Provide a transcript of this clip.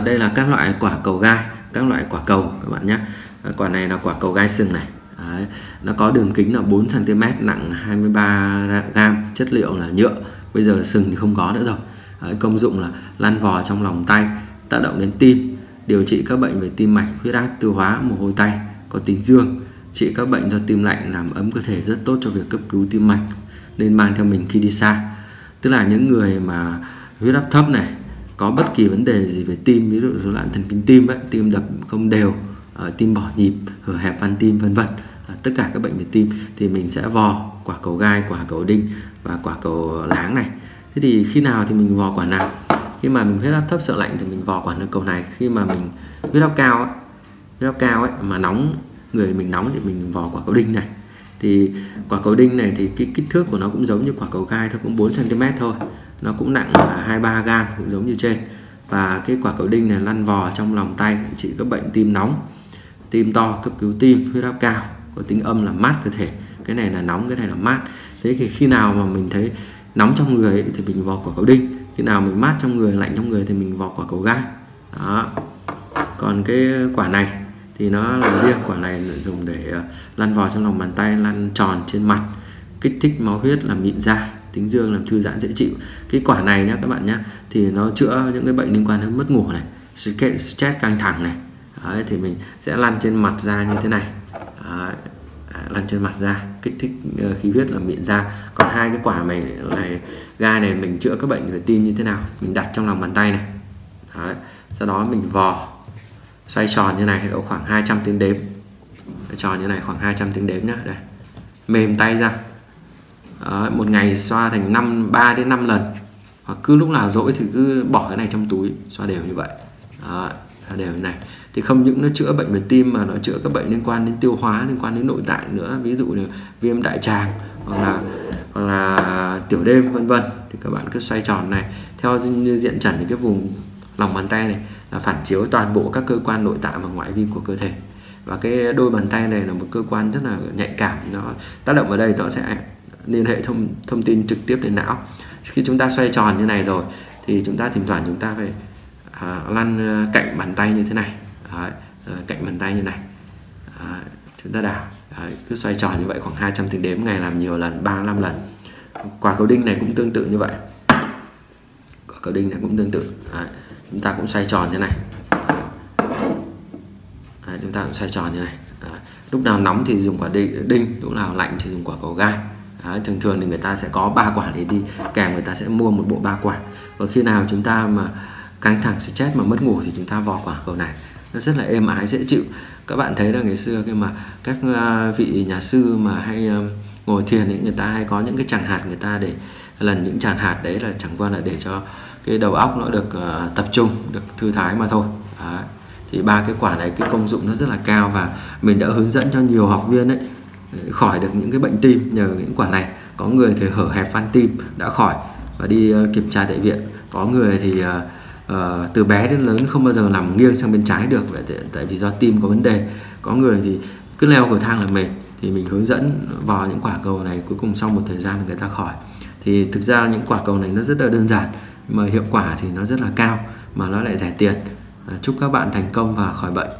à, đây là các loại quả cầu gai các loại quả cầu các bạn nhé. À, quả này là quả cầu gai sừng này. Đấy. nó có đường kính là 4 cm nặng 23 gram chất liệu là nhựa. Bây giờ sừng thì không có nữa rồi. Đấy, công dụng là lăn vò trong lòng tay tác động đến tim điều trị các bệnh về tim mạch huyết áp tiêu hóa mồ hôi tay có tính dương. Trị các bệnh do tim lạnh làm ấm cơ thể rất tốt cho việc cấp cứu tim mạch nên mang theo mình khi đi xa. Tức là những người mà huyết áp thấp này có bất kỳ vấn đề gì về tim ví dụ rối loạn thần kinh tim ấy, tim đập không đều uh, tim bỏ nhịp hở hẹp van tim vân vân uh, tất cả các bệnh về tim thì mình sẽ vò quả cầu gai quả cầu đinh và quả cầu láng này. Thế thì khi nào thì mình vò quả nào? Khi mà mình huyết áp thấp sợ lạnh thì mình vò quả cầu này. Khi mà mình huyết áp cao ấy, huyết áp cao ấy mà nóng người mình nóng thì mình vò quả cầu đinh này. Thì quả cầu đinh này thì cái kích thước của nó cũng giống như quả cầu gai thôi cũng 4 cm thôi nó cũng nặng là 23 gram cũng giống như trên. Và cái quả cầu đinh này lăn vò trong lòng tay trị các bệnh tim nóng tim to cấp cứu tim huyết áp cao. Có tính âm là mát cơ thể. Cái này là nóng cái này là mát. Thế thì khi nào mà mình thấy nóng trong người ấy, thì mình vò quả cầu đinh. Khi nào mình mát trong người lạnh trong người thì mình vò quả cầu gai. Đó. Còn cái quả này thì nó là riêng. Quả này dùng để ờ, lăn vò trong lòng bàn tay lăn tròn trên mặt kích thích máu huyết làm mịn da tính dương làm thư giãn dễ chịu. Cái quả này nhá các bạn nhá thì nó chữa những cái bệnh liên quan đến mất ngủ này stress căng thẳng này. Đấy, thì mình sẽ lăn trên mặt da như thế này. Đấy, à, lăn trên mặt da kích thích ờ, khí huyết làm miệng da. Còn hai cái quả này này gai này mình chữa các bệnh về tim như thế nào? Mình đặt trong lòng bàn tay này. Đấy, sau đó mình vò xoay tròn như này độ khoảng 200 tiếng đếm. Xoay tròn như này khoảng 200 tiếng đếm nhá đây. Mềm tay ra. Đấy, một ngày xoa thành 5 3 đến 5 lần. Hoặc cứ lúc nào rỗi thì cứ bỏ cái này trong túi xoa đều như vậy. Xoa đều như này. Thì không những nó chữa bệnh về tim mà nó chữa các bệnh liên quan đến tiêu hóa liên quan đến nội tạng nữa. Ví dụ như viêm đại tràng hoặc là hoặc là tiểu đêm vân vân. Thì các bạn cứ xoay tròn này. Theo diện trần thì cái vùng lòng bàn tay này là phản chiếu toàn bộ các cơ quan nội tạng và ngoại vi của cơ thể. Và cái đôi bàn tay này là một cơ quan rất là nhạy cảm. Nó tác động vào đây nó sẽ liên hệ thông thông tin trực tiếp đến não. Khi chúng ta xoay tròn như này rồi thì chúng ta thỉnh thoảng chúng ta phải à, lăn à, cạnh bàn tay như thế này. Đấy, à, cạnh bàn tay như này. Đấy, chúng ta đảo. Đấy, cứ xoay tròn như vậy khoảng 200 tiếng đếm ngày làm nhiều lần 35 lần. Quả cầu đinh này cũng tương tự như vậy. Quả cầu đinh này cũng tương tự. Đấy chúng ta cũng xoay tròn như này. Đấy, chúng ta cũng xoay tròn như này. Đấy. lúc nào nóng thì dùng quả đinh, đinh lúc nào lạnh thì dùng quả cầu gai. Đấy, thường thường thì người ta sẽ có ba quả để đi kèm người ta sẽ mua một bộ ba quả còn khi nào chúng ta mà căng thẳng stress mà mất ngủ thì chúng ta vò quả cầu này. Nó rất là êm ái dễ chịu. Các bạn thấy là ngày xưa khi mà các ờ, vị nhà sư mà hay ờ, ngồi thiền ấy, người ta hay có những cái chẳng hạt người ta để lần những tràng hạt đấy là chẳng qua là để cho cái đầu óc nó được uh, tập trung được thư thái mà thôi. Đấy. thì ba cái quả này cái công dụng nó rất là cao và mình đã hướng dẫn cho nhiều học viên ấy khỏi được những cái bệnh tim nhờ những quả này. Có người thì hở hẹp van tim đã khỏi và đi ờ, kiểm tra tại viện. Có người thì uh, từ bé đến lớn không bao giờ nằm nghiêng sang bên trái được tại, tại vì do tim có vấn đề. Có người thì cứ leo cầu thang là mệt thì mình hướng dẫn vào những quả cầu này cuối cùng sau một thời gian người ta khỏi. Thì thực ra những quả cầu này nó rất là đơn giản mà hiệu quả thì nó rất là cao mà nó lại rẻ tiền. Chúc các bạn thành công và khỏi bệnh.